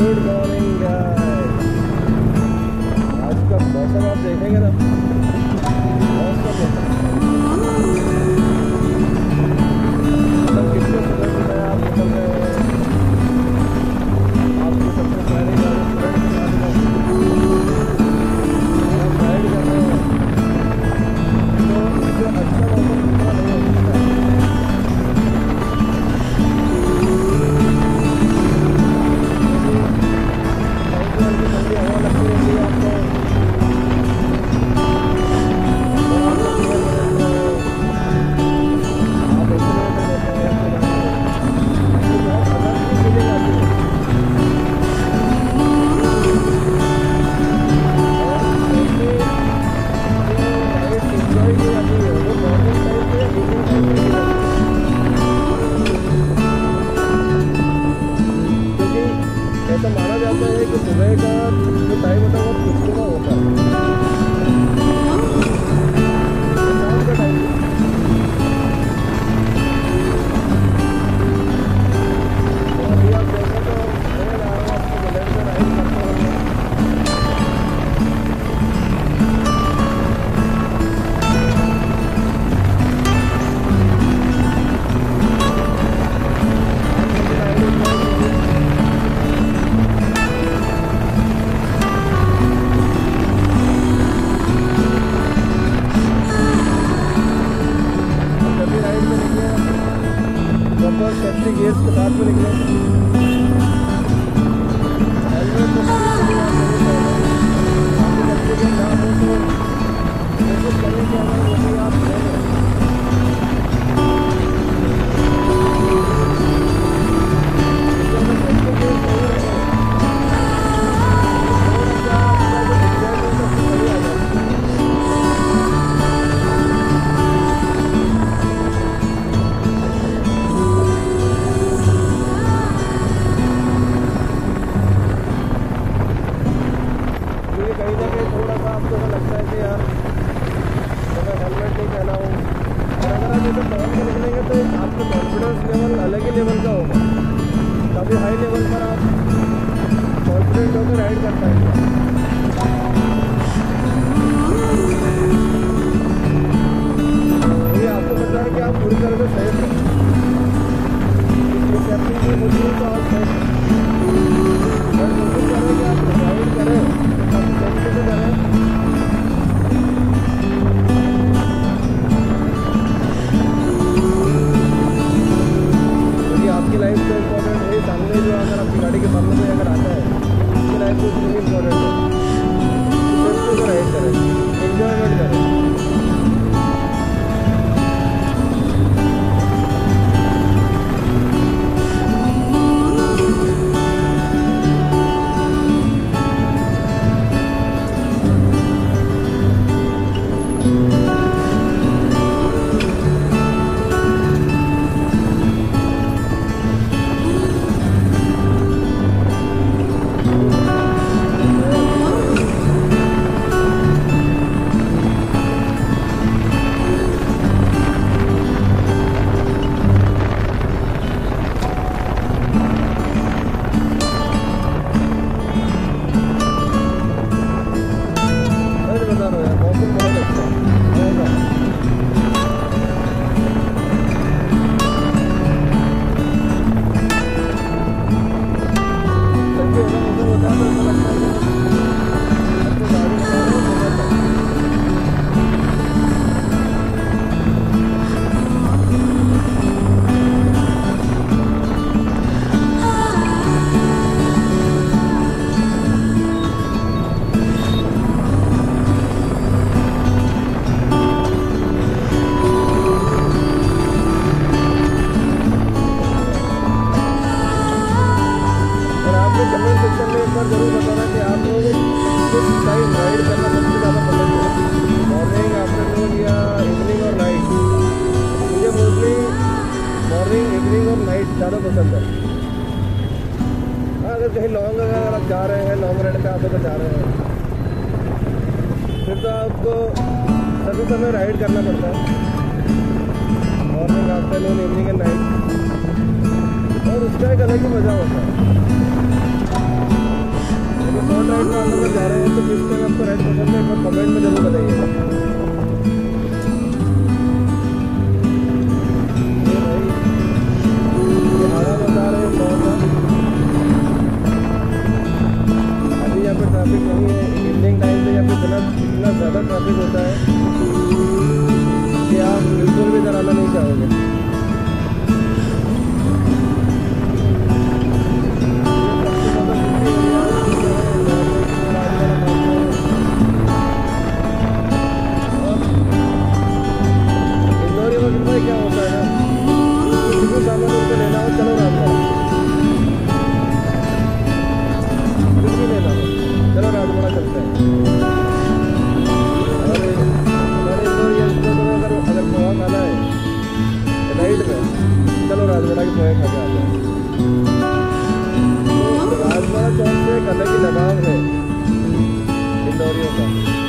Good morning आज का मौसम आप देखेंगे ना मौसम जाता है कि सुबह का जो टाइम होता है वो खुशनुमा होता प्रॉपर सेफ्टी गियर्स के साथ में निकले हेलमेट के आपके बच्चे के ना हो तो कोशिश करें कि अगर वो आप काफ़ी हाई लेवल पर आप कॉन्फिडेंट होकर राइड कर पाएँगे। ये आपको पता है कि आप पूरी तरह से सेफ़ हैं। की तो कि आपकी लाइफ तो इम्पोर्टेंट है। सामने जो अगर आपकी गाड़ी के सामने कोई अगर आता है तो लाइफ तो इम्पोर्टेंट है करें। इंजॉयमेंट करें। कमेंट सेक्शन में एक बार ज़रूर बताना कि आप लोगों को किस टाइम राइड करना सबसे ज़्यादा पसंद है। मॉर्निंग आफ्टरनून या इवनिंग और नाइट मुझे मोस्टली मॉर्निंग इवनिंग और नाइट ज़्यादा पसंद है। हाँ अगर कहीं लॉन्ग अगर आप जा रहे हैं लॉन्ग राइड पे आप अगर जा रहे हैं। फिर तो आपको सभी समय राइड करना पड़ता है। Morning afternoon evening and night और उसका एक अलग ही मज़ा होता है। अगर जा रहे हैं तो किस टाइम आपको राइड पसंद है एक कमेंट में ज़रूर बताइएगा ये ये ट्रैफ़िक नहीं है इवनिंग टाइम पे यहाँ पे इतना ज़्यादा ट्रैफ़िक होता है कि आप बिल्कुल भी आना नहीं चाहोगे। चलो राजवाड़ा के पोहे खा के आ जाए राजवाड़ा चौक से एक अलग ही। लगाव है इंदौरियों का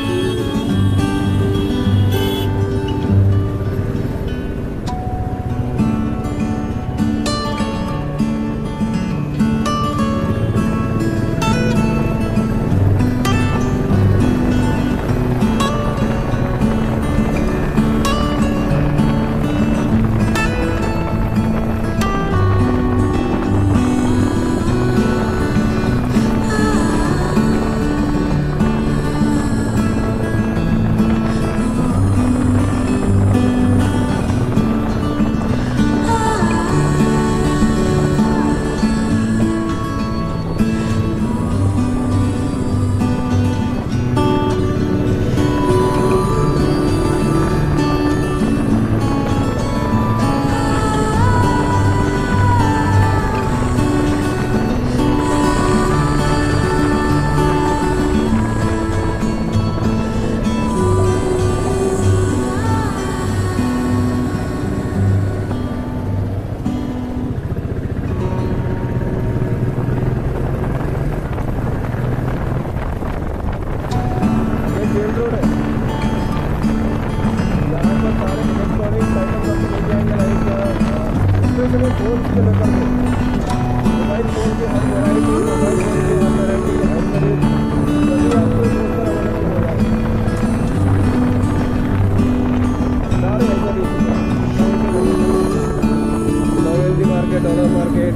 मार्केट ऑनर मार्केट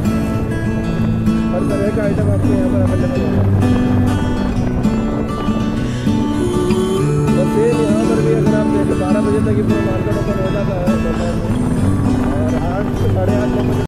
हर तरह का आइटम आपको यहाँ पर अवेलेबल होगा और सेम यहाँ पर भी अगर आप देखें बारह बजे तक ये पूरा मार्केट ओपन हो जाता है। और आठ साढ़े आठ नौ बजे